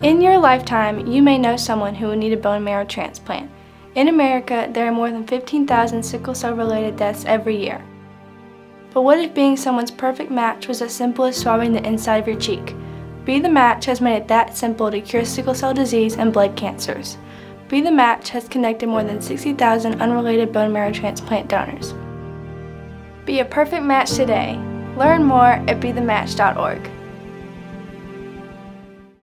In your lifetime, you may know someone who will need a bone marrow transplant. In America, there are more than 15,000 sickle cell related deaths every year. But what if being someone's perfect match was as simple as swabbing the inside of your cheek? Be the Match has made it that simple to cure sickle cell disease and blood cancers. Be the Match has connected more than 60,000 unrelated bone marrow transplant donors. Be a perfect match today. Learn more at BeTheMatch.org.